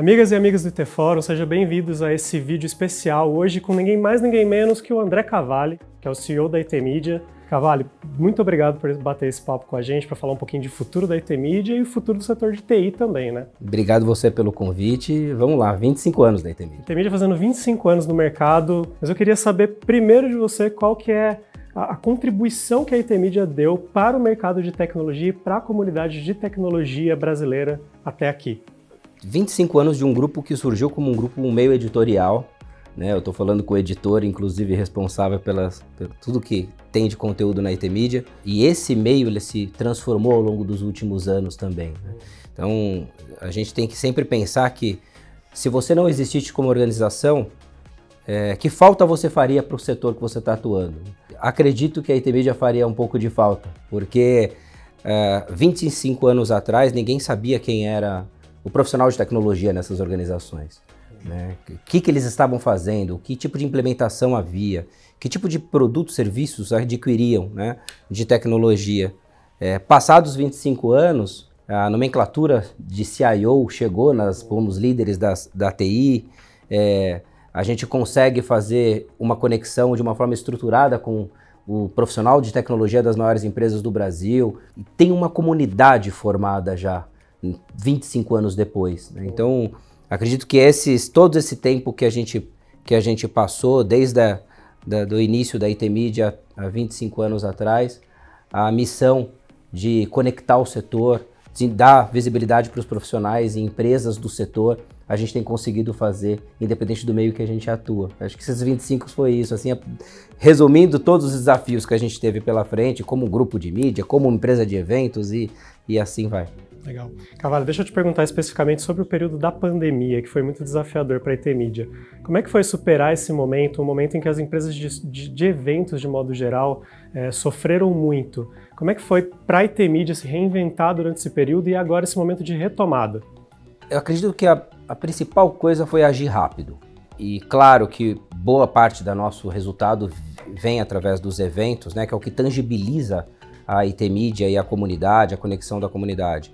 Amigas e amigos do IT Fórum, sejam bem-vindos a esse vídeo especial hoje com ninguém mais, ninguém menos que o André Cavalli, que é o CEO da IT Media. Cavalli, muito obrigado por bater esse papo com a gente para falar um pouquinho de futuro da IT Media e o futuro do setor de TI também, né? Obrigado você pelo convite. Vamos lá, 25 anos da IT Media. IT Media fazendo 25 anos no mercado, mas eu queria saber primeiro de você qual que é a, contribuição que a IT Media deu para o mercado de tecnologia e para a comunidade de tecnologia brasileira até aqui. 25 anos de um grupo que surgiu como um grupo um meio editorial. Né? Eu estou falando com o editor, inclusive responsável pelas, por tudo que tem de conteúdo na IT Media. E esse meio ele se transformou ao longo dos últimos anos também. Né? Então a gente tem que sempre pensar que se você não existisse como organização, é, que falta você faria para o setor que você está atuando? Acredito que a IT Media faria um pouco de falta, porque é, 25 anos atrás ninguém sabia quem era o profissional de tecnologia nessas organizações. Né? O que, que eles estavam fazendo, que tipo de implementação havia, que tipo de produtos, serviços adquiriam né, de tecnologia. É, passados 25 anos, a nomenclatura de CIO chegou nas, fomos líderes das, da TI, é, a gente consegue fazer uma conexão de uma forma estruturada com o profissional de tecnologia das maiores empresas do Brasil, tem uma comunidade formada já 25 anos depois. Né? Então, acredito que esses, todo esse tempo que a gente, que a gente passou, desde a, da, do início da IT Media há 25 anos atrás, a missão de conectar o setor, de dar visibilidade para os profissionais e empresas do setor, a gente tem conseguido fazer, independente do meio que a gente atua. Acho que esses 25 foi isso, assim, resumindo todos os desafios que a gente teve pela frente, como grupo de mídia, como empresa de eventos e, e assim vai. Legal. Cavalho, deixa eu te perguntar especificamente sobre o período da pandemia, que foi muito desafiador para a IT Media. Como é que foi superar esse momento, um momento em que as empresas de, de, de eventos, de modo geral, é, sofreram muito? Como é que foi para a IT Media se reinventar durante esse período e agora esse momento de retomada? Eu acredito que a, a principal coisa foi agir rápido. E claro que boa parte do nosso resultado vem através dos eventos, né, que é o que tangibiliza a IT Media e a comunidade, a conexão da comunidade.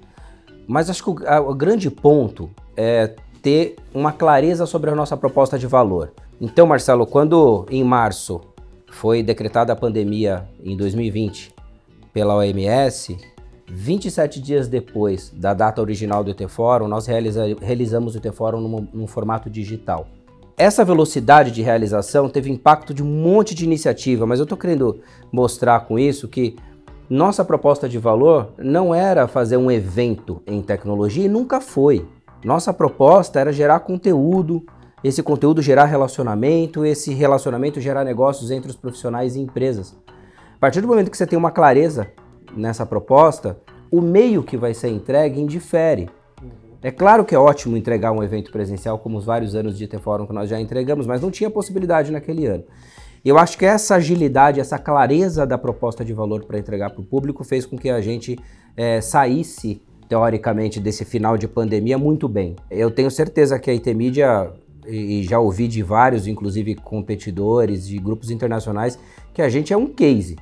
Mas acho que o, a, o grande ponto é ter uma clareza sobre a nossa proposta de valor. Então, Marcelo, quando em março foi decretada a pandemia em 2020 pela OMS, 27 dias depois da data original do ET Fórum, nós realiza, realizamos o ET Fórum num, num formato digital. Essa velocidade de realização teve impacto de um monte de iniciativa, mas eu estou querendo mostrar com isso que nossa proposta de valor não era fazer um evento em tecnologia e nunca foi. Nossa proposta era gerar conteúdo, esse conteúdo gerar relacionamento, esse relacionamento gerar negócios entre os profissionais e empresas. A partir do momento que você tem uma clareza nessa proposta, o meio que vai ser entregue indifere. É claro que é ótimo entregar um evento presencial, como os vários anos de IT Fórum que nós já entregamos, mas não tinha possibilidade naquele ano. Eu acho que essa agilidade, essa clareza da proposta de valor para entregar para o público fez com que a gente é, saísse, teoricamente, desse final de pandemia muito bem. Eu tenho certeza que a IT Media, e já ouvi de vários, inclusive competidores, de grupos internacionais, que a gente é um case.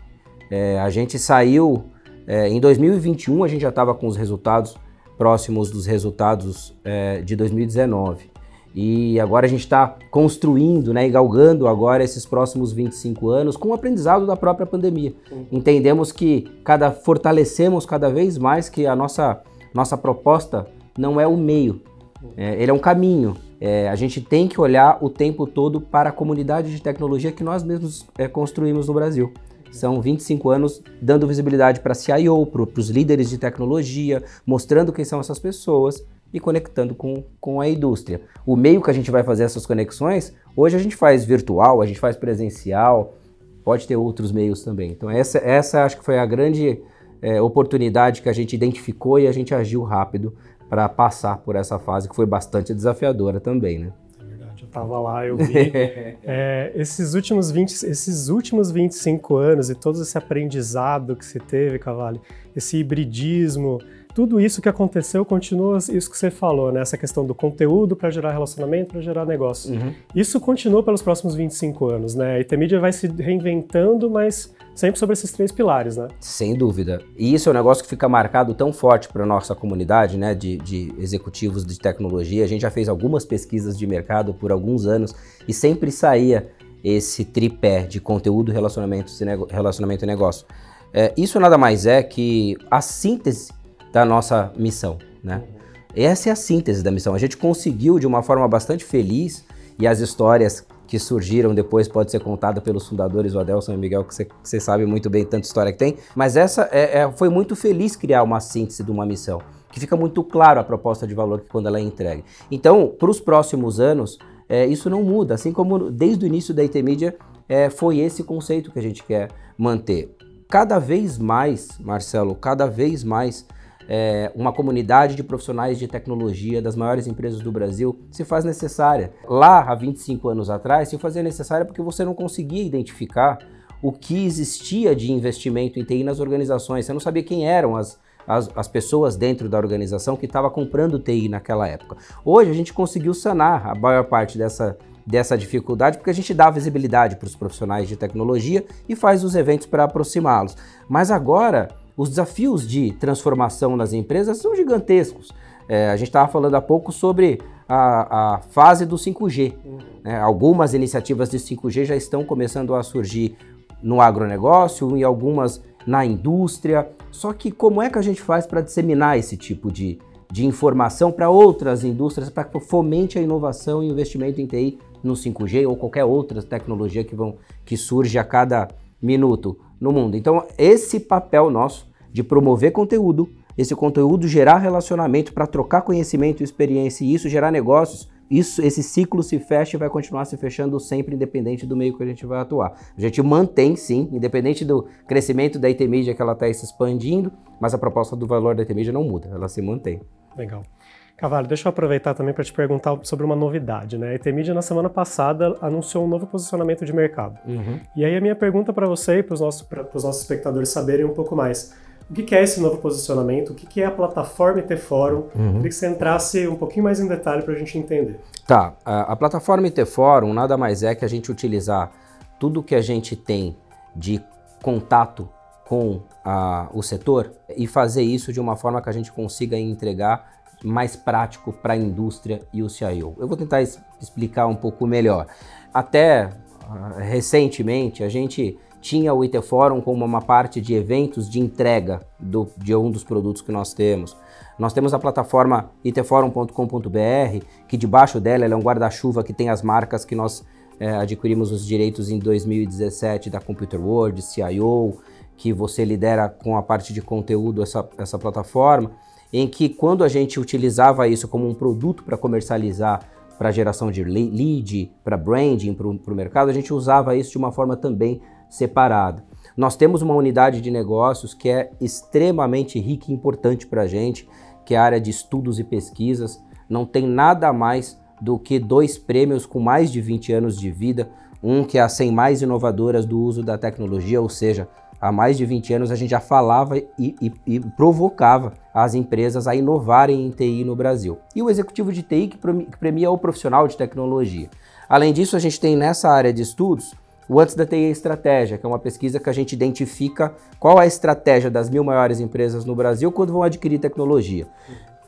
É, a gente saiu, é, em 2021 a gente já estava com os resultados próximos dos resultados é, de 2019. E agora a gente está construindo né, e galgando agora esses próximos 25 anos com o aprendizado da própria pandemia. Entendemos que cada fortalecemos cada vez mais que a nossa, nossa proposta não é o meio, é, ele é um caminho. É, a gente tem que olhar o tempo todo para a comunidade de tecnologia que nós mesmos é, construímos no Brasil. São 25 anos dando visibilidade para a CIO, para os líderes de tecnologia, mostrando quem são essas pessoas e conectando com, com a indústria. O meio que a gente vai fazer essas conexões, hoje a gente faz virtual, a gente faz presencial, pode ter outros meios também. Então essa, essa acho que foi a grande é, oportunidade que a gente identificou e a gente agiu rápido para passar por essa fase que foi bastante desafiadora também, né? estava lá, eu vi. é, esses, últimos 20, esses últimos 25 anos e todo esse aprendizado que você teve, Cavalli, esse hibridismo, tudo isso que aconteceu continua isso que você falou, né? Essa questão do conteúdo para gerar relacionamento, para gerar negócio. Uhum. Isso continua pelos próximos 25 anos, né? A IT Media vai se reinventando, mas sempre sobre esses três pilares, né? Sem dúvida. E isso é um negócio que fica marcado tão forte para nossa comunidade, né? De, de executivos de tecnologia. A gente já fez algumas pesquisas de mercado por alguns anos e sempre saía esse tripé de conteúdo, relacionamento, relacionamento e negócio. É, isso nada mais é que a síntese da nossa missão, né? Essa é a síntese da missão. A gente conseguiu de uma forma bastante feliz e as histórias que surgiram depois pode ser contada pelos fundadores, o Adelson e o Miguel, que você sabe muito bem tanta história que tem. Mas essa é, é, foi muito feliz criar uma síntese de uma missão, que fica muito claro a proposta de valor quando ela é entregue. Então, para os próximos anos, é, isso não muda. Assim como desde o início da IT Media é, foi esse conceito que a gente quer manter. Cada vez mais, Marcelo, cada vez mais é, uma comunidade de profissionais de tecnologia das maiores empresas do Brasil se faz necessária. Lá, há 25 anos atrás, se fazia necessária porque você não conseguia identificar o que existia de investimento em TI nas organizações. Você não sabia quem eram as, as, as pessoas dentro da organização que estava comprando TI naquela época. Hoje a gente conseguiu sanar a maior parte dessa, dessa dificuldade porque a gente dá visibilidade para os profissionais de tecnologia e faz os eventos para aproximá-los. Mas agora os desafios de transformação nas empresas são gigantescos. É, a gente estava falando há pouco sobre a, a fase do 5G. Né? Algumas iniciativas de 5G já estão começando a surgir no agronegócio e algumas na indústria. Só que como é que a gente faz para disseminar esse tipo de, de informação para outras indústrias, para que fomente a inovação e investimento em TI no 5G ou qualquer outra tecnologia que, vão, que surge a cada minuto? No mundo. Então, esse papel nosso de promover conteúdo, esse conteúdo gerar relacionamento para trocar conhecimento e experiência e isso gerar negócios, isso, esse ciclo se fecha e vai continuar se fechando sempre, independente do meio que a gente vai atuar. A gente mantém, sim, independente do crescimento da IT Media que ela está se expandindo, mas a proposta do valor da IT Media não muda, ela se mantém. Legal. Cavalho, deixa eu aproveitar também para te perguntar sobre uma novidade, né? A ETMídia na semana passada anunciou um novo posicionamento de mercado. Uhum. E aí a minha pergunta para você e para os nossos, nossos espectadores saberem um pouco mais. O que é esse novo posicionamento? O que é a plataforma IT Fórum? Uhum. Queria que você entrasse um pouquinho mais em detalhe para a gente entender. Tá, a, a plataforma IT Fórum nada mais é que a gente utilizar tudo que a gente tem de contato com a, o setor e fazer isso de uma forma que a gente consiga entregar mais prático para a indústria e o CIO. Eu vou tentar explicar um pouco melhor. Até uh, recentemente, a gente tinha o IT Forum como uma parte de eventos de entrega do, de um dos produtos que nós temos. Nós temos a plataforma itforum.com.br, que debaixo dela é um guarda-chuva que tem as marcas que nós é, adquirimos os direitos em 2017 da Computer World, CIO, que você lidera com a parte de conteúdo essa, essa plataforma em que quando a gente utilizava isso como um produto para comercializar para geração de lead, para branding, para o mercado, a gente usava isso de uma forma também separada. Nós temos uma unidade de negócios que é extremamente rica e importante para a gente, que é a área de estudos e pesquisas. Não tem nada mais do que dois prêmios com mais de 20 anos de vida, um que é a 100 mais inovadoras do uso da tecnologia, ou seja, há mais de 20 anos a gente já falava e, e, e, provocava as empresas a inovarem em TI no Brasil. E o executivo de TI que premia o profissional de tecnologia. Além disso, a gente tem nessa área de estudos o Antes da TI Estratégia, que é uma pesquisa que a gente identifica qual é a estratégia das mil maiores empresas no Brasil quando vão adquirir tecnologia.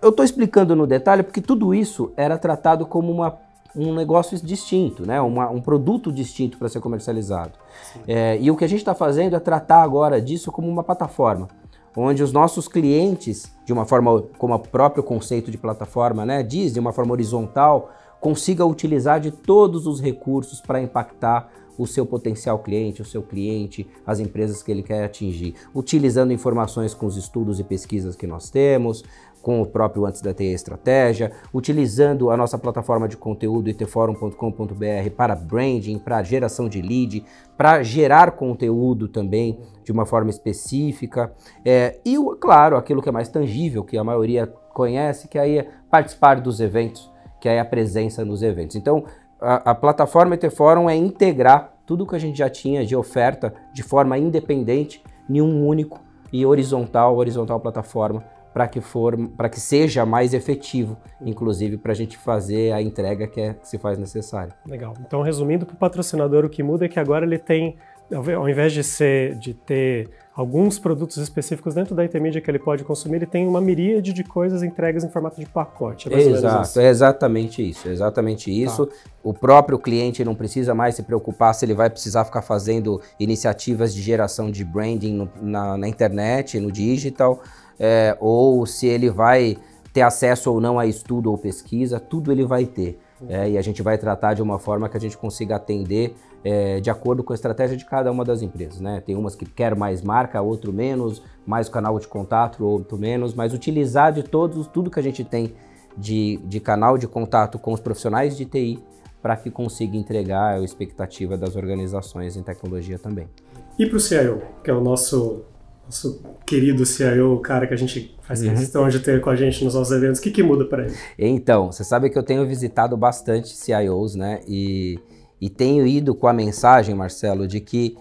Eu estou explicando no detalhe porque tudo isso era tratado como uma um negócio distinto, né? Uma, um produto distinto para ser comercializado. É, e o que a gente está fazendo é tratar agora disso como uma plataforma, onde os nossos clientes, de uma forma como o próprio conceito de plataforma né, diz, de uma forma horizontal, consiga utilizar de todos os recursos para impactar o seu potencial cliente, o seu cliente, as empresas que ele quer atingir, utilizando informações com os estudos e pesquisas que nós temos, com o próprio Antes da TI Estratégia, utilizando a nossa plataforma de conteúdo itforum.com.br para branding, para geração de lead, para gerar conteúdo também de uma forma específica. É, e, claro, aquilo que é mais tangível, que a maioria conhece, que aí é participar dos eventos, que é a presença nos eventos. Então, a, a plataforma IT Forum é integrar tudo que a gente já tinha de oferta de forma independente em um único e horizontal, horizontal plataforma, para que, for, que seja mais efetivo, inclusive para a gente fazer a entrega que, é, que se faz necessária. Legal. Então, resumindo para o patrocinador, o que muda é que agora ele tem ao invés de ser de ter alguns produtos específicos dentro da Intermedia que ele pode consumir, ele tem uma miríade de coisas entregues em formato de pacote. É Exato, é exatamente isso, é exatamente tá. isso. Tá. O próprio cliente não precisa mais se preocupar se ele vai precisar ficar fazendo iniciativas de geração de branding no, na, na, internet, no digital, é, ou se ele vai ter acesso ou não a estudo ou pesquisa, tudo ele vai ter. É, e a gente vai tratar de uma forma que a gente consiga atender é, de acordo com a estratégia de cada uma das empresas. Né? Tem umas que quer mais marca, outro menos, mais canal de contato, outro menos, mas utilizar de todos, tudo que a gente tem de, de canal de contato com os profissionais de TI para que consiga entregar a expectativa das organizações em tecnologia também. E para o CIO, que é o nosso, nosso querido CIO, o cara que a gente faz uhum. questão de ter com a gente nos nossos eventos, o que, que muda para ele? Então, você sabe que eu tenho visitado bastante CIOs, né? E e tenho ido com a mensagem, Marcelo, de que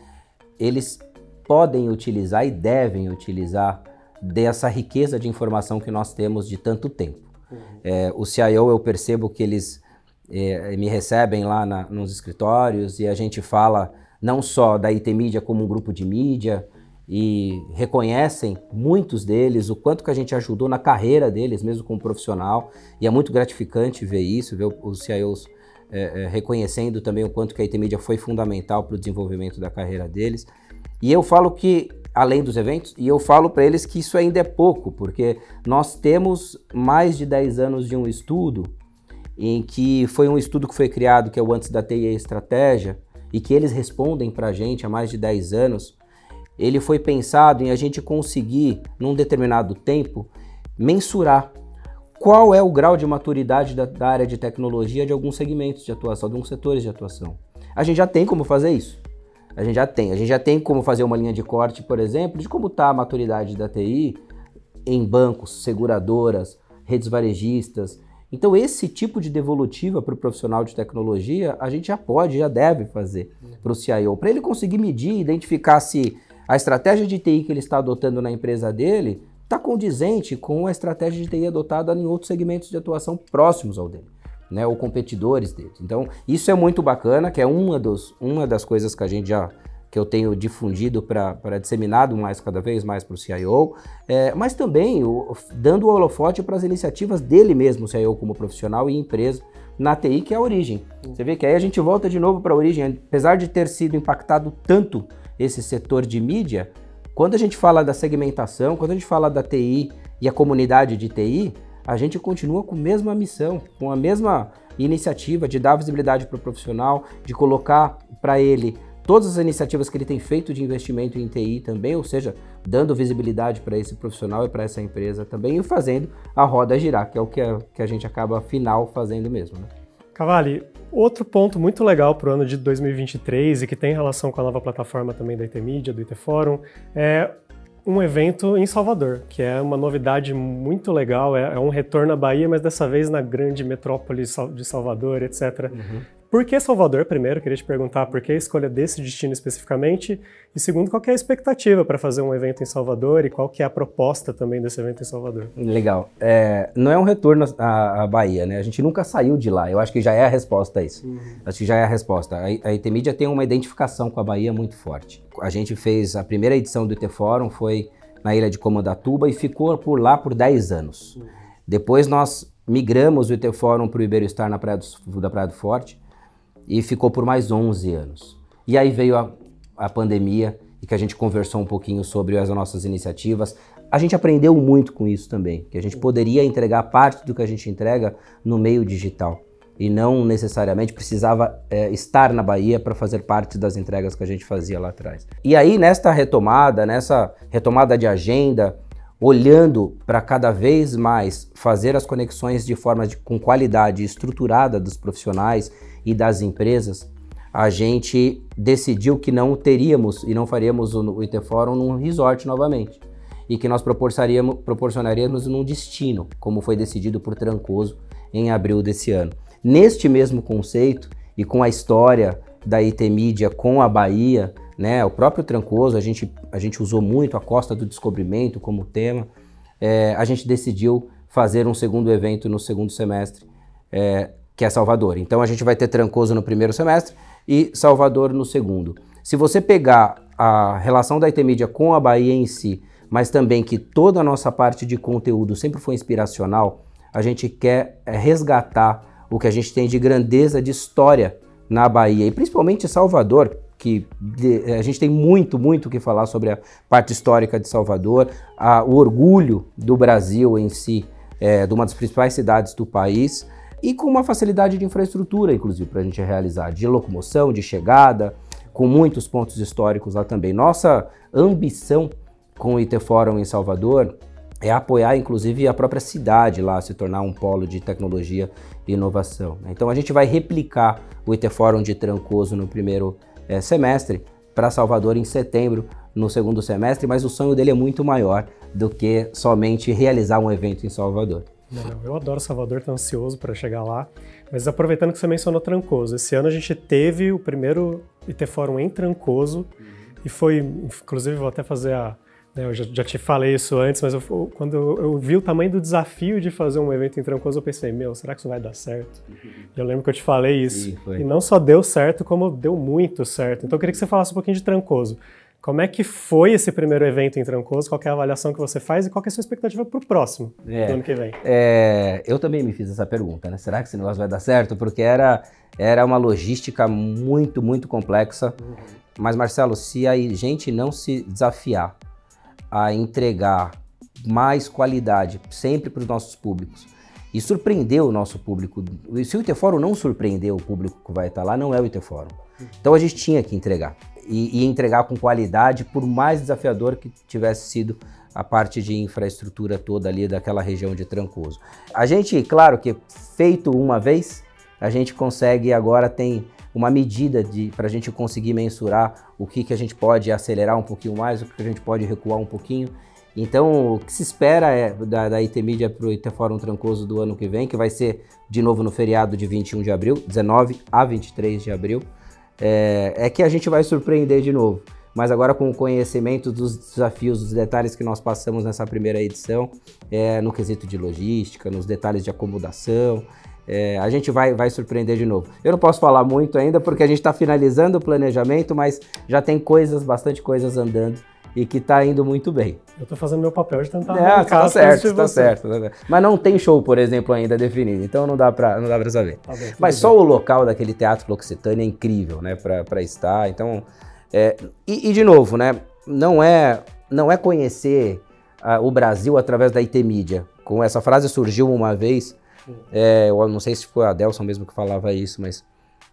eles podem utilizar e devem utilizar dessa riqueza de informação que nós temos de tanto tempo. Uhum. É, o CIO, eu percebo que eles é, me recebem lá na, nos escritórios e a gente fala não só da IT Mídia como um grupo de mídia e reconhecem muitos deles o quanto que a gente ajudou na carreira deles, mesmo como profissional, e é muito gratificante ver isso, ver os CIOs é, é, reconhecendo também o quanto que a IT Media foi fundamental para o desenvolvimento da carreira deles. E eu falo que, além dos eventos, e eu falo para eles que isso ainda é pouco, porque nós temos mais de 10 anos de um estudo em que foi um estudo que foi criado, que é o Antes da TI Estratégia, e que eles respondem para a gente há mais de 10 anos. Ele foi pensado em a gente conseguir, num determinado tempo, mensurar qual é o grau de maturidade da, da, área de tecnologia de alguns segmentos de atuação, de alguns setores de atuação. A gente já tem como fazer isso. A gente já tem. A gente já tem como fazer uma linha de corte, por exemplo, de como está a maturidade da TI em bancos, seguradoras, redes varejistas. Então, esse tipo de devolutiva para o profissional de tecnologia, a gente já pode, já deve fazer para o CIO, para ele conseguir medir, identificar se a estratégia de TI que ele está adotando na empresa dele está condizente com a estratégia de TI adotada em outros segmentos de atuação próximos ao dele, né, ou competidores dele. Então, isso é muito bacana, que é uma, dos, uma das coisas que a gente já que eu tenho difundido para disseminado mais cada vez mais para o CIO, é, mas também o, dando o holofote para as iniciativas dele mesmo, CIO como profissional e empresa, na TI, que é a origem. Você vê que aí a gente volta de novo para a origem, apesar de ter sido impactado tanto esse setor de mídia, quando a gente fala da segmentação, quando a gente fala da TI e a comunidade de TI, a gente continua com a mesma missão, com a mesma iniciativa de dar visibilidade para o profissional, de colocar para ele todas as iniciativas que ele tem feito de investimento em TI também, ou seja, dando visibilidade para esse profissional e para essa empresa também e fazendo a roda girar, que é o que a, que a gente acaba final fazendo mesmo. Né? Cavalli, outro ponto muito legal para o ano de 2023 e que tem relação com a nova plataforma também da IT Media, do IT Forum, é um evento em Salvador, que é uma novidade muito legal, é, é um retorno à Bahia, mas dessa vez na grande metrópole de Salvador, etc. Uhum. Por que Salvador, primeiro? Queria te perguntar por que a escolha desse destino especificamente. E segundo, qual é a expectativa para fazer um evento em Salvador e qual que é a proposta também desse evento em Salvador? Legal. É, não é um retorno à, à, Bahia, né? A gente nunca saiu de lá. Eu acho que já é a resposta a isso. Uhum. Acho que já é a resposta. A, a IT tem uma identificação com a Bahia muito forte. A gente fez a primeira edição do IT Fórum, foi na ilha de Comandatuba e ficou por lá por 10 anos. Uhum. Depois nós migramos o IT Fórum para o Ibero Star na Praia do, da Praia do Forte e ficou por mais 11 anos. E aí veio a, a pandemia e que a gente conversou um pouquinho sobre as nossas iniciativas. A gente aprendeu muito com isso também, que a gente poderia entregar parte do que a gente entrega no meio digital e não necessariamente precisava é, estar na Bahia para fazer parte das entregas que a gente fazia lá atrás. E aí, nesta retomada, nessa retomada de agenda, olhando para cada vez mais fazer as conexões de forma de, com qualidade estruturada dos profissionais e das empresas, a gente decidiu que não teríamos e não faríamos o IT Forum num resort novamente e que nós proporcionaríamos, proporcionaríamos num destino, como foi decidido por Trancoso em abril desse ano. Neste mesmo conceito e com a história da IT Media com a Bahia, né? O próprio Trancoso, a gente, a gente usou muito a Costa do Descobrimento como tema. É, a gente decidiu fazer um segundo evento no segundo semestre, é, que é Salvador. Então a gente vai ter Trancoso no primeiro semestre e Salvador no segundo. Se você pegar a relação da IT com a Bahia em si, mas também que toda a nossa parte de conteúdo sempre foi inspiracional, a gente quer é, resgatar o que a gente tem de grandeza de história na Bahia e principalmente Salvador, que a gente tem muito, muito o que falar sobre a parte histórica de Salvador, a, o orgulho do Brasil em si, é, de uma das principais cidades do país, e com uma facilidade de infraestrutura, inclusive, para a gente realizar, de locomoção, de chegada, com muitos pontos históricos lá também. Nossa ambição com o IT em Salvador é apoiar, inclusive, a própria cidade lá, se tornar um polo de tecnologia e inovação. Né? Então a gente vai replicar o IT de Trancoso no primeiro é, semestre para Salvador em setembro, no segundo semestre, mas o sonho dele é muito maior do que somente realizar um evento em Salvador. Não, eu adoro Salvador, estou ansioso para chegar lá. Mas aproveitando que você mencionou Trancoso, esse ano a gente teve o primeiro IT Fórum em Trancoso uhum. e foi, inclusive, vou até fazer a, eu já, já, te falei isso antes, mas eu, quando eu, vi o tamanho do desafio de fazer um evento em Trancoso, eu pensei, meu, será que isso vai dar certo? Eu lembro que eu te falei isso. Sim, e não só deu certo, como deu muito certo. Então eu queria que você falasse um pouquinho de Trancoso. Como é que foi esse primeiro evento em Trancoso? Qual é a avaliação que você faz e qual é a sua expectativa para o próximo, é, do ano que vem? É, eu também me fiz essa pergunta, né? Será que esse negócio vai dar certo? Porque era, era uma logística muito, muito complexa. Uhum. Mas, Marcelo, se a gente não se desafiar a entregar mais qualidade sempre para os nossos públicos e surpreender o nosso público. Se o IT não surpreender o público que vai estar lá, não é o IT Então a gente tinha que entregar e, e entregar com qualidade, por mais desafiador que tivesse sido a parte de infraestrutura toda ali daquela região de Trancoso. A gente, claro que feito uma vez, a gente consegue agora tem uma medida para a gente conseguir mensurar o que, que a gente pode acelerar um pouquinho mais, o que a gente pode recuar um pouquinho. Então, o que se espera é da, da IT Media para o IT Fórum Trancoso do ano que vem, que vai ser de novo no feriado de 21 de abril, 19 a 23 de abril, é, é que a gente vai surpreender de novo. Mas agora com o conhecimento dos desafios, dos detalhes que nós passamos nessa primeira edição, é, no quesito de logística, nos detalhes de acomodação, é, a gente vai, vai surpreender de novo. Eu não posso falar muito ainda porque a gente está finalizando o planejamento, mas já tem coisas, bastante coisas andando e que está indo muito bem. Eu estou fazendo meu papel de tentar é, tá certo, está certo, tá certo. Mas não tem show, por exemplo, ainda definido, então não dá para não dá para saber. Tá bem, Mas só o local daquele teatro L'Occitânia é incrível, né, para estar. Então, é, e, e, de novo, né, não é não é conhecer uh, o Brasil através da IT mídia. Com essa frase surgiu uma vez é, eu não sei se foi a Delson mesmo que falava isso, mas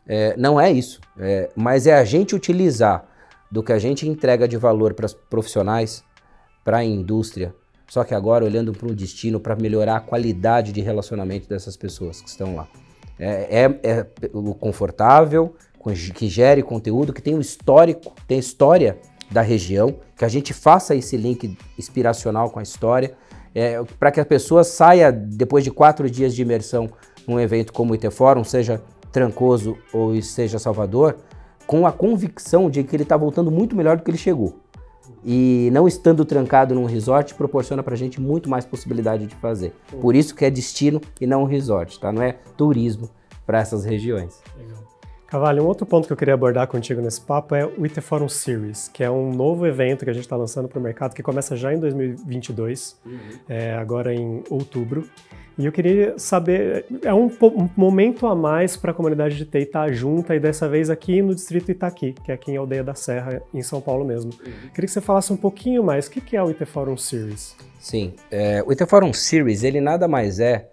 é, não é isso. É, mas é a gente utilizar do que a gente entrega de valor para os profissionais, para a indústria, só que agora olhando para um destino para melhorar a qualidade de relacionamento dessas pessoas que estão lá. É, é, é o confortável, que gere conteúdo, que tem um histórico, tem história da região, que a gente faça esse link inspiracional com a história é, para que a pessoa saia depois de quatro dias de imersão num evento como o IT seja Trancoso ou seja Salvador, com a convicção de que ele está voltando muito melhor do que ele chegou. E não estando trancado num resort proporciona para a gente muito mais possibilidade de fazer. Por isso que é destino e não resort, tá? Não é turismo para essas regiões. Legal. Cavalho, um outro ponto que eu queria abordar contigo nesse papo é o IT Forum Series, que é um novo evento que a gente está lançando para o mercado, que começa já em 2022, uhum. é, agora em outubro. E eu queria saber, é um, um momento a mais para a comunidade de TI estar tá junta e dessa vez aqui no distrito Itaqui, que é aqui em Aldeia da Serra, em São Paulo mesmo. Uhum. Queria que você falasse um pouquinho mais, o que é o IT Forum Series? Sim, é, o IT Forum Series, ele nada mais é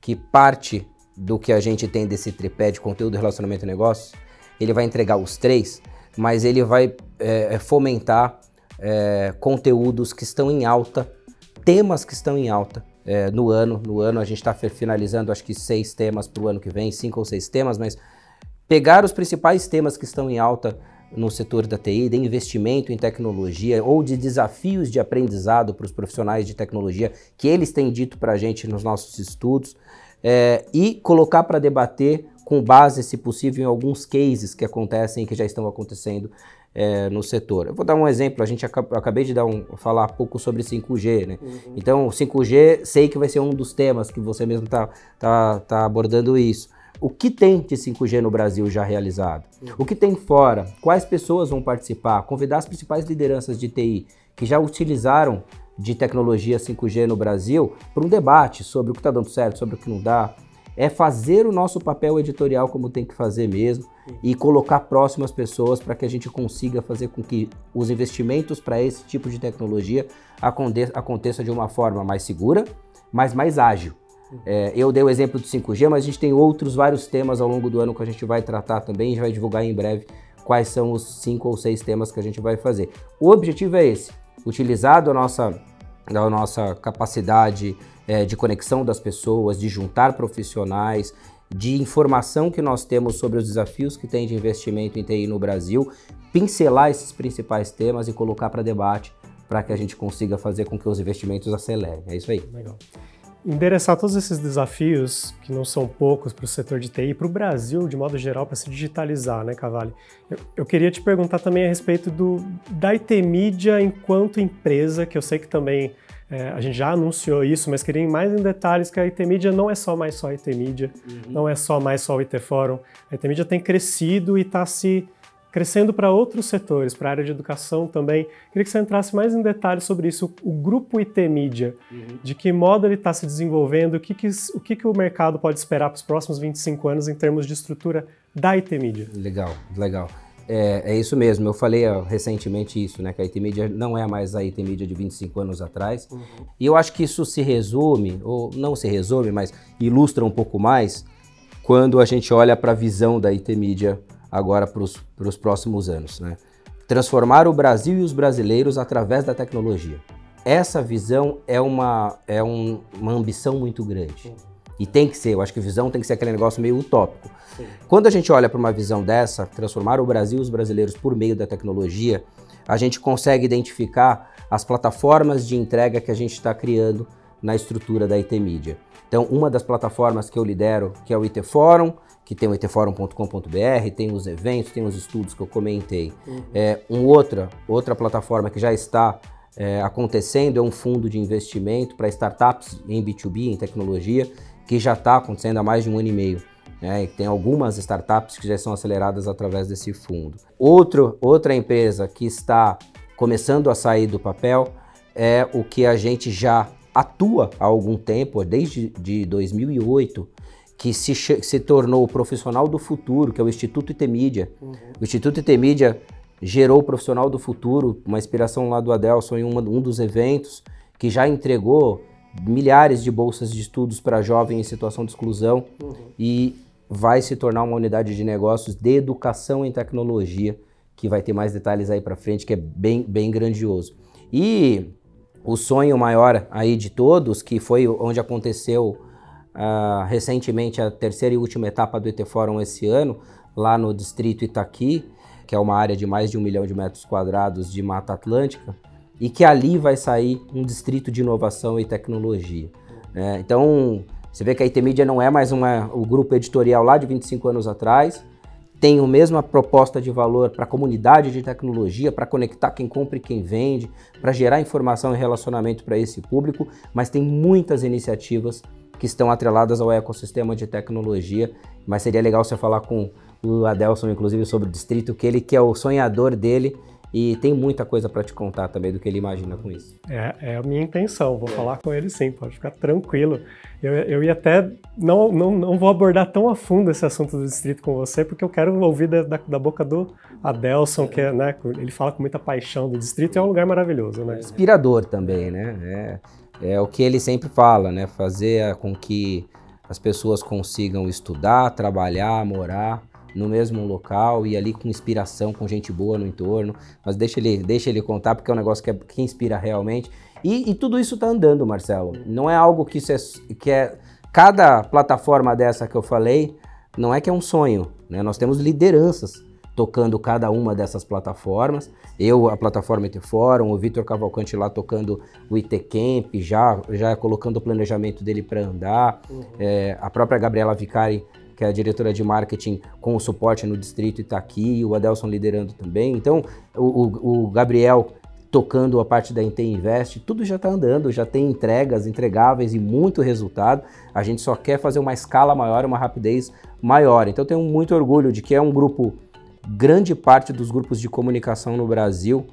que parte do que a gente tem desse tripé de conteúdo, relacionamento e negócios, ele vai entregar os três, mas ele vai é, é, fomentar é, conteúdos que estão em alta, temas que estão em alta é, no ano. No ano a gente está finalizando, acho que seis temas para o ano que vem, cinco ou seis temas, mas pegar os principais temas que estão em alta no setor da TI, de investimento em tecnologia ou de desafios de aprendizado para os profissionais de tecnologia que eles têm dito para a gente nos nossos estudos é, e colocar para debater com base, se possível, em alguns cases que acontecem e que já estão acontecendo é, no setor. Eu vou dar um exemplo, a gente acabei de dar um, falar um pouco sobre 5G, né? Uhum. Então, 5G, sei que vai ser um dos temas que você mesmo está tá, tá abordando isso. O que tem de 5G no Brasil já realizado? O que tem fora? Quais pessoas vão participar? Convidar as principais lideranças de TI que já utilizaram de tecnologia 5G no Brasil para um debate sobre o que está dando certo, sobre o que não dá, é fazer o nosso papel editorial como tem que fazer mesmo e colocar próximas pessoas para que a gente consiga fazer com que os investimentos para esse tipo de tecnologia aconteça de uma forma mais segura, mas mais ágil. É, eu dei o exemplo do 5G, mas a gente tem outros vários temas ao longo do ano que a gente vai tratar também, a gente vai divulgar em breve quais são os cinco ou seis temas que a gente vai fazer. O objetivo é esse, utilizar a nossa, a nossa capacidade é, de conexão das pessoas, de juntar profissionais, de informação que nós temos sobre os desafios que tem de investimento em TI no Brasil, pincelar esses principais temas e colocar para debate para que a gente consiga fazer com que os investimentos acelerem. É isso aí. Legal. Endereçar todos esses desafios, que não são poucos para o setor de TI, para o Brasil, de modo geral, para se digitalizar, né, Cavalli? Eu, eu, queria te perguntar também a respeito do, da IT Media enquanto empresa, que eu sei que também é, a gente já anunciou isso, mas queria ir mais em detalhes que a IT Media não é só mais só a IT Media, uhum. não é só mais só o IT Forum. A IT Media tem crescido e está se crescendo para outros setores, para a área de educação também. Queria que você entrasse mais em detalhes sobre isso, o grupo IT Media, uhum. de que modo ele está se desenvolvendo, o, que, que, o que, que o mercado pode esperar para os próximos 25 anos em termos de estrutura da IT Media. Legal, legal. É, é, isso mesmo, eu falei ó, recentemente isso, né? Que a IT Media não é mais a IT Media de 25 anos atrás. Uhum. E eu acho que isso se resume, ou não se resume, mas ilustra um pouco mais quando a gente olha para a visão da IT Media agora para os próximos anos, né? Transformar o Brasil e os brasileiros através da tecnologia. Essa visão é uma, é um, uma ambição muito grande. E tem que ser, eu acho que visão tem que ser aquele negócio meio utópico. Sim. Quando a gente olha para uma visão dessa, transformar o Brasil e os brasileiros por meio da tecnologia, a gente consegue identificar as plataformas de entrega que a gente está criando na estrutura da IT Media. Então, uma das plataformas que eu lidero, que é o IT Forum, que tem o itforum.com.br, tem os eventos, tem os estudos que eu comentei. Uhum. É, um outra, outra plataforma que já está é, acontecendo é um fundo de investimento para startups em B2B, em tecnologia, que já está acontecendo há mais de um ano e meio. Né? tem algumas startups que já são aceleradas através desse fundo. Outro, outra empresa que está começando a sair do papel é o que a gente já atua há algum tempo, desde de 2008, que se, se tornou o profissional do futuro, que é o Instituto IT Uhum. O Instituto IT gerou o profissional do futuro, uma inspiração lá do Adelson em uma, um dos eventos, que já entregou milhares de bolsas de estudos para jovens em situação de exclusão uhum. e vai se tornar uma unidade de negócios de educação em tecnologia, que vai ter mais detalhes aí para frente, que é bem, bem grandioso. E o sonho maior aí de todos, que foi onde aconteceu uh, recentemente a terceira e última etapa do ET Fórum esse ano, lá no distrito Itaqui, que é uma área de mais de um milhão de metros quadrados de Mata Atlântica, e que ali vai sair um distrito de inovação e tecnologia. Né? Então, você vê que a IT Media não é mais uma, o grupo editorial lá de 25 anos atrás, tem a mesma proposta de valor para a comunidade de tecnologia, para conectar quem compra e quem vende, para gerar informação e relacionamento para esse público, mas tem muitas iniciativas que estão atreladas ao ecossistema de tecnologia. Mas seria legal você falar com o Adelson, inclusive, sobre o distrito, que ele que é o sonhador dele e tem muita coisa para te contar também do que ele imagina com isso. É, é a minha intenção, vou falar com ele sim, pode ficar tranquilo. Eu, eu ia até, não, não, não vou abordar tão a fundo esse assunto do distrito com você, porque eu quero ouvir da, da, da boca do Adelson, que é, né, ele fala com muita paixão do distrito, é um lugar maravilhoso, né? Inspirador também, né? É, é o que ele sempre fala, né? Fazer com que as pessoas consigam estudar, trabalhar, morar no mesmo local e ali com inspiração, com gente boa no entorno. Mas deixa ele, deixa ele contar, porque é um negócio que, é, que inspira realmente. E, e tudo isso está andando, Marcelo. Não é algo que, é, que é. Cada plataforma dessa que eu falei, não é que é um sonho. Né? Nós temos lideranças tocando cada uma dessas plataformas. Eu, a plataforma IT Forum, o Vitor Cavalcante lá tocando o IT Camp, já, já colocando o planejamento dele para andar. Uhum. É, a própria Gabriela Vicari que é a diretora de marketing com o suporte no distrito e está aqui, o Adelson liderando também. Então, o, o, o Gabriel tocando a parte da Inter Invest, tudo já está andando, já tem entregas entregáveis e muito resultado. A gente só quer fazer uma escala maior, uma rapidez maior. Então, tenho muito orgulho de que é um grupo, grande parte dos grupos de comunicação no Brasil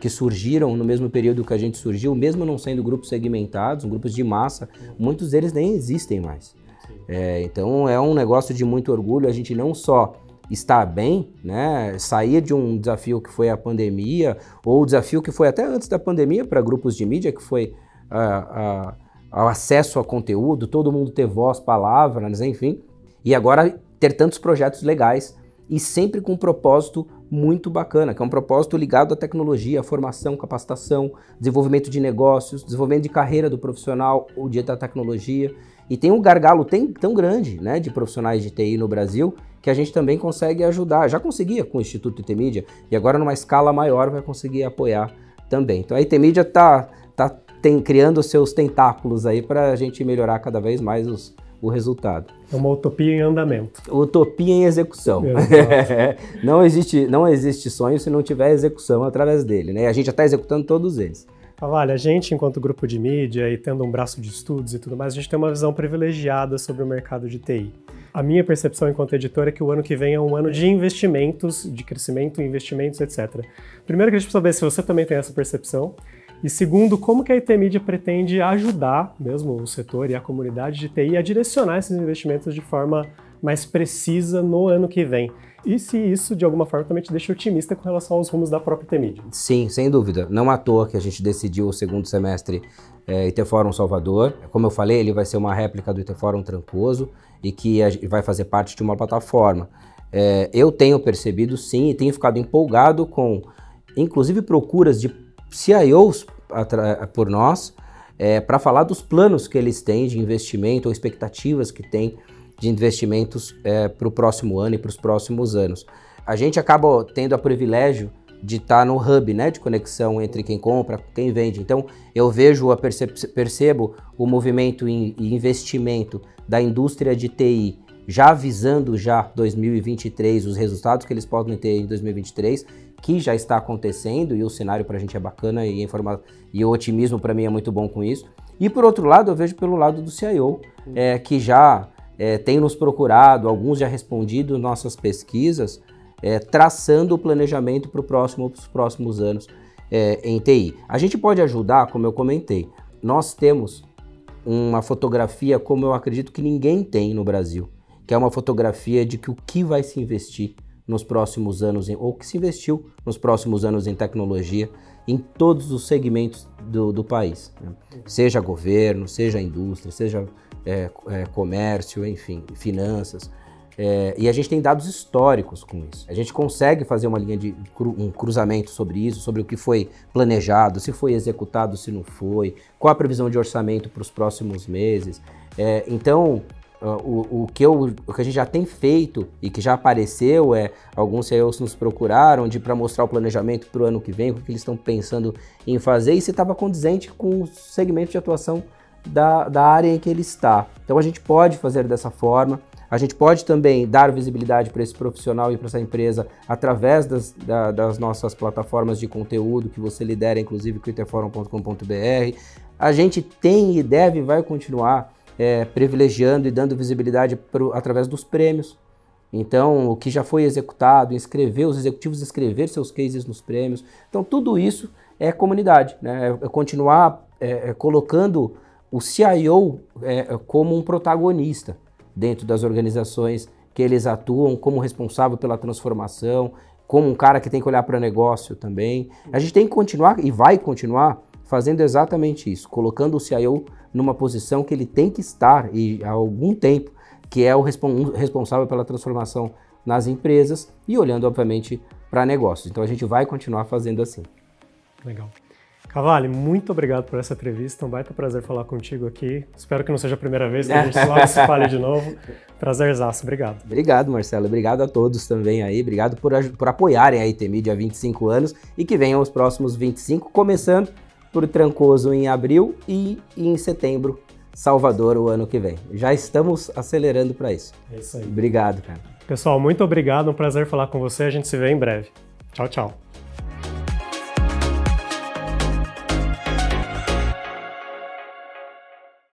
que surgiram no mesmo período que a gente surgiu, mesmo não sendo grupos segmentados, grupos de massa, muitos deles nem existem mais. É, então é um negócio de muito orgulho. A gente não só estar bem, né, sair de um desafio que foi a pandemia, ou o desafio que foi até antes da pandemia para grupos de mídia, que foi o acesso a conteúdo, todo mundo ter voz, palavras, enfim, e agora ter tantos projetos legais e sempre com um propósito muito bacana, que é um propósito ligado à tecnologia, à formação, capacitação, desenvolvimento de negócios, desenvolvimento de carreira do profissional, o dia da tecnologia. E tem um gargalo tem, tão grande né, de profissionais de TI no Brasil que a gente também consegue ajudar. Já conseguia com o Instituto IT Mídia e agora numa escala maior vai conseguir apoiar também. Então a IT Mídia está tá, tem, criando seus tentáculos aí para a gente melhorar cada vez mais os, o resultado. É uma utopia em andamento. Utopia em execução. não, existe, não existe sonho se não tiver execução através dele. Né? A gente já está executando todos eles. Cavalho, a gente, enquanto grupo de mídia e tendo um braço de estudos e tudo mais, a gente tem uma visão privilegiada sobre o mercado de TI. A minha percepção enquanto editor é que o ano que vem é um ano de investimentos, de crescimento, investimentos, etc. Primeiro, que a gente precisa saber se você também tem essa percepção. E segundo, como que a IT Media pretende ajudar mesmo o setor e a comunidade de TI a direcionar esses investimentos de forma mais precisa no ano que vem. E se isso, de alguma forma, também te deixa otimista com relação aos rumos da própria IT-Media? Sim, sem dúvida. Não à toa que a gente decidiu o segundo semestre é, IT Fórum Salvador. Como eu falei, ele vai ser uma réplica do IT Fórum Trancoso e que vai fazer parte de uma plataforma. É, eu tenho percebido, sim, e tenho ficado empolgado com, inclusive, procuras de CIOs por nós é, para falar dos planos que eles têm de investimento ou expectativas que têm de investimentos é, para o próximo ano e para os próximos anos. A gente acaba tendo o privilégio de estar tá no hub né, de conexão entre quem compra quem vende. Então, eu vejo, percebo o movimento e investimento da indústria de TI já visando já 2023, os resultados que eles podem ter em 2023, que já está acontecendo e o cenário para a gente é bacana e, informa e o otimismo para mim é muito bom com isso. E por outro lado, eu vejo pelo lado do CIO, é, que já é, tem nos procurado, alguns já respondido nossas pesquisas, é, traçando o planejamento para próximo, os próximos anos é, em TI. A gente pode ajudar, como eu comentei, nós temos uma fotografia como eu acredito que ninguém tem no Brasil, que é uma fotografia de que o que vai se investir nos próximos anos, em, ou que se investiu nos próximos anos em tecnologia, em todos os segmentos do, do país, né? seja governo, seja indústria, seja é, é, comércio, enfim, finanças. É, e a gente tem dados históricos com isso. A gente consegue fazer uma linha de um cruzamento sobre isso, sobre o que foi planejado, se foi executado, se não foi, qual a previsão de orçamento para os próximos meses. É, então, o, o, que eu, o que a gente já tem feito e que já apareceu é alguns CEOs nos procuraram de para mostrar o planejamento para o ano que vem, o que eles estão pensando em fazer e se estava condizente com o segmento de atuação da, da área em que ele está. Então a gente pode fazer dessa forma. A gente pode também dar visibilidade para esse profissional e para essa empresa através das, da, das nossas plataformas de conteúdo que você lidera, inclusive criterforum.com.br. A gente tem e deve e vai continuar é, privilegiando e dando visibilidade pro, através dos prêmios. Então, o que já foi executado, inscrever os executivos, escrever seus cases nos prêmios. Então, tudo isso é comunidade, né? é continuar é, é, colocando o CIO é, como um protagonista dentro das organizações que eles atuam, como responsável pela transformação, como um cara que tem que olhar para o negócio também. A gente tem que continuar e vai continuar fazendo exatamente isso, colocando o CIO numa posição que ele tem que estar e há algum tempo, que é o responsável pela transformação nas empresas e olhando, obviamente, para negócios. Então a gente vai continuar fazendo assim. Legal. Cavalli, muito obrigado por essa entrevista. Um baita prazer falar contigo aqui. Espero que não seja a primeira vez que a gente logo se fale de novo. Prazerzaço, obrigado. Obrigado, Marcelo. Obrigado a todos também aí. Obrigado por, por apoiarem a IT Media há 25 anos e que venham os próximos 25, começando por Trancoso em abril e em setembro Salvador o ano que vem. Já estamos acelerando para isso. É isso aí. Obrigado, cara. Pessoal, muito obrigado. Um prazer falar com você. A gente se vê em breve. Tchau, tchau.